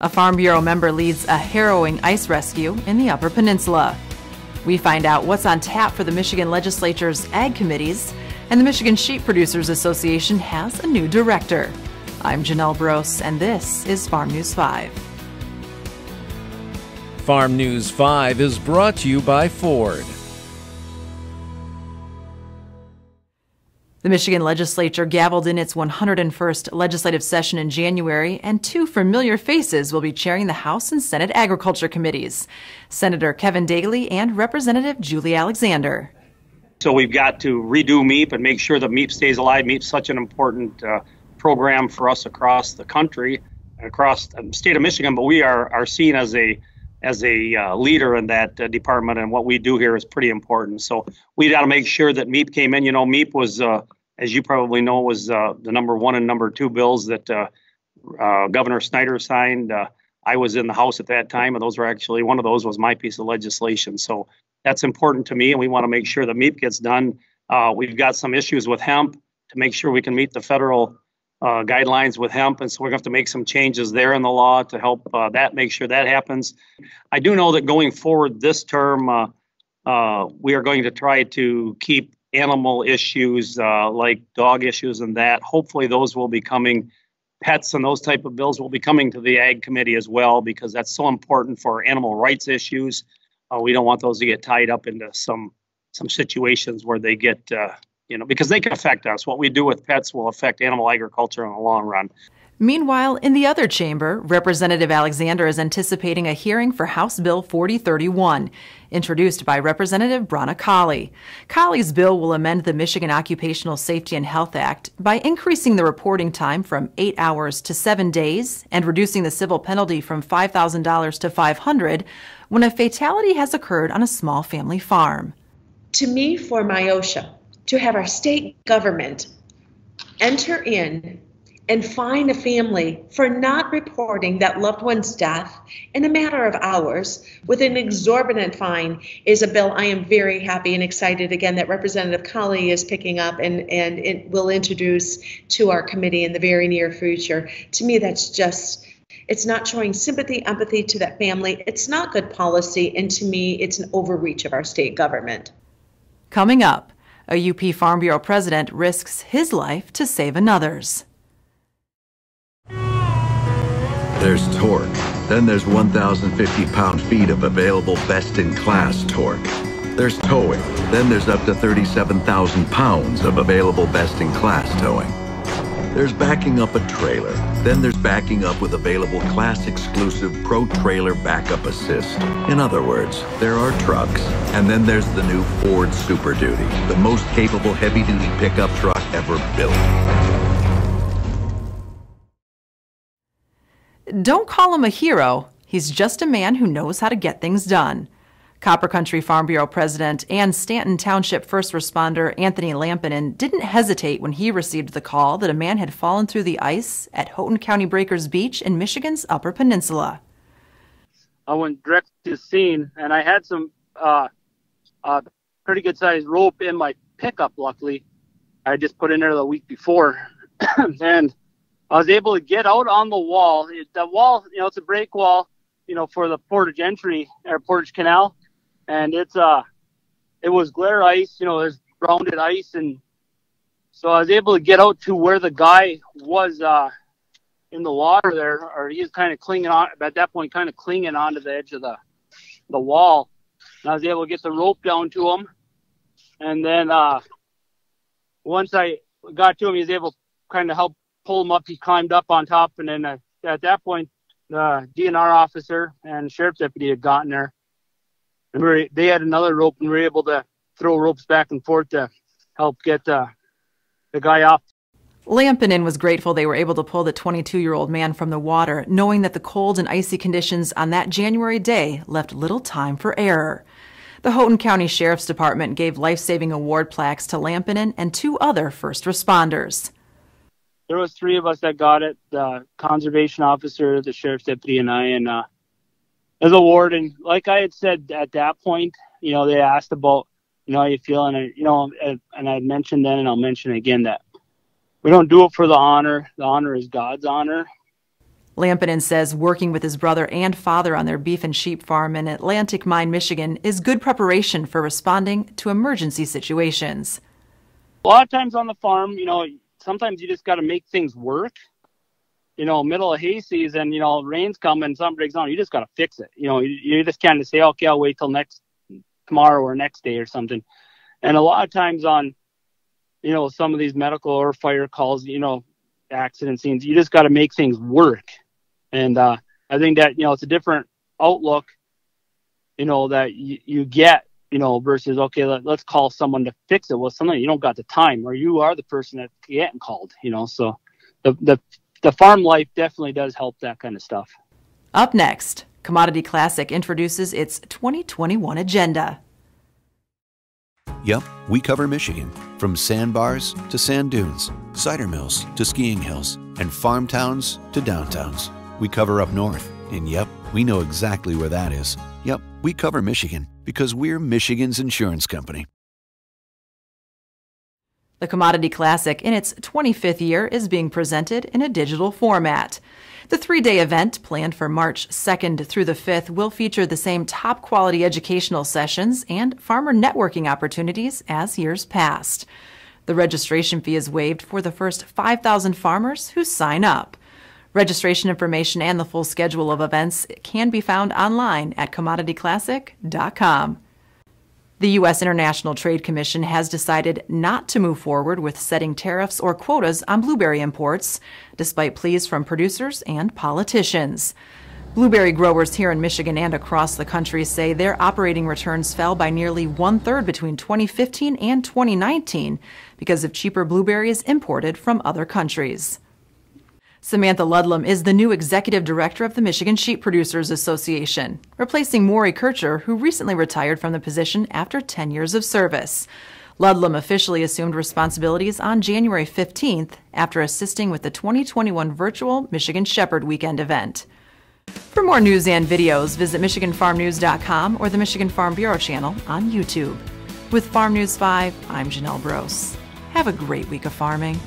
A Farm Bureau member leads a harrowing ice rescue in the Upper Peninsula. We find out what's on tap for the Michigan Legislature's ag committees, and the Michigan Sheep Producers Association has a new director. I'm Janelle Brose, and this is Farm News 5. Farm News 5 is brought to you by Ford. The Michigan legislature gavelled in its 101st legislative session in January, and two familiar faces will be chairing the House and Senate Agriculture Committees Senator Kevin Daley and Representative Julie Alexander. So we've got to redo MAEAP and make sure that MAEAP stays alive. MAEAP's such an important uh, program for us across the country, across the state of Michigan, but we are, are seen as a as a uh, leader in that uh, department, and what we do here is pretty important. So we got to make sure that MAEAP came in. You know, MAEAP was, uh, as you probably know, was uh, the number one and number two bills that uh, uh, Governor Snyder signed. I was in the House at that time, and those were actually one of those was my piece of legislation. So that's important to me, and we want to make sure the MAEAP gets done. we've got some issues with hemp to make sure we can meet the federal uh, guidelines with hemp, and so we're going to have to make some changes there in the law to help uh, that make sure that happens. I do know that going forward this term, uh, uh we are going to try to keep animal issues uh, like dog issues and that. Hopefully, those will be coming. Pets and those type of bills will be coming to the Ag Committee as well because that's so important for animal rights issues. Uh, we don't want those to get tied up into some some situations where they get you know, because they can affect us. What we do with pets will affect animal agriculture in the long run. Meanwhile, in the other chamber, Representative Alexander is anticipating a hearing for House Bill 4031, introduced by Representative Bronna Kahle. Kahle's bill will amend the Michigan Occupational Safety and Health Act by increasing the reporting time from eight hours to seven days and reducing the civil penalty from $5,000 to $500 when a fatality has occurred on a small family farm. To me, for MIOSHA, to have our state government enter in and fine a family for not reporting that loved one's death in a matter of hours with an exorbitant fine is a bill I am very happy and excited again that Representative Kahle is picking up and, and it will introduce to our committee in the very near future. To me, that's just it's not showing sympathy, empathy to that family. It's not good policy, and to me, it's an overreach of our state government. Coming up, a UP Farm Bureau president risks his life to save another's. There's torque. Then there's 1,050 pound feet of available best in class torque. There's towing. Then there's up to 37,000 pounds of available best in class towing. There's backing up a trailer. Then there's backing up with available class exclusive Pro Trailer Backup Assist. In other words, there are trucks, and then there's the new Ford Super Duty, the most capable heavy duty pickup truck ever built. Don't call him a hero. He's just a man who knows how to get things done. Copper Country Farm Bureau President and Stanton Township first responder Anthony Lampinen didn't hesitate when he received the call that a man had fallen through the ice at Houghton County Breakers Beach in Michigan's Upper Peninsula. I went direct to the scene, and I had some uh, uh, pretty good sized rope in my pickup. Luckily, I just put in there the week before, and I was able to get out on the wall. The wall, you know, it's a break wall, you know, for the Portage entry or Portage Canal and it's uh it was glare ice, you know, there's rounded ice and so I was able to get out to where the guy was uh in the water there or he was kind of clinging on at that point kind of clinging onto the edge of the the wall. And I was able to get the rope down to him. And then uh once I got to him he was able to kind of help pull him up. He climbed up on top and then uh, at that point the DNR officer and sheriff's deputy had gotten there and we they had another rope, and we were able to throw ropes back and forth to help get uh, the guy off. Lampinen was grateful they were able to pull the 22 year old man from the water, knowing that the cold and icy conditions on that January day left little time for error. The Houghton County Sheriff's Department gave life saving award plaques to Lampinen and two other first responders. There was three of us that got it: the conservation officer, the sheriff's deputy, and I. And uh, as a ward. And like I had said at that point, you know, they asked about, you know, how you feel, and I, you know, and I mentioned then, and I'll mention again that we don't do it for the honor. The honor is God's honor. Lampinen says working with his brother and father on their beef and sheep farm in Atlantic Mine, Michigan is good preparation for responding to emergency situations. A lot of times on the farm, you know, sometimes you just got to make things work. You know, middle of hay season, you know, rain's coming, something breaks down, you just got to fix it. You know, you, you just can't say, okay, I'll wait till next tomorrow or next day or something. And a lot of times on, you know, some of these medical or fire calls, you know, accident scenes, you just got to make things work. And uh, I think that you know it's a different outlook, you know, that you, you get, you know, versus okay, let, us call someone to fix it. Well, sometimes you don't got the time, or you are the person that's getting called, you know. So the the the farm life definitely does help that kind of stuff. Up next, Commodity Classic introduces its 2021 agenda. Yep, we cover Michigan, from sandbars to sand dunes, cider mills to skiing hills, and farm towns to downtowns. We cover up north, and yep, we know exactly where that is. Yep, we cover Michigan because we're Michigan's insurance company. The Commodity Classic, in its 25th year, is being presented in a digital format. The three day event, planned for March 2nd through the 5th, will feature the same top quality educational sessions and farmer networking opportunities as years past. The registration fee is waived for the first 5,000 farmers who sign up. Registration information and the full schedule of events can be found online at commodityclassic.com. The U.S. International Trade Commission has decided not to move forward with setting tariffs or quotas on blueberry imports, despite pleas from producers and politicians. Blueberry growers here in Michigan and across the country say their operating returns fell by nearly one third between 2015 and 2019 because of cheaper blueberries imported from other countries. Samantha Ludlam is the new executive director of the Michigan Sheep Producers Association, replacing Maury Kircher, who recently retired from the position after 10 years of service. Ludlam officially assumed responsibilities on January 15th after assisting with the 2021 virtual Michigan Shepherd Weekend event. For more news and videos, visit MichiganFarmNews.com or the Michigan Farm Bureau channel on YouTube. With Farm News 5, I'm Janelle Brose. Have a great week of farming.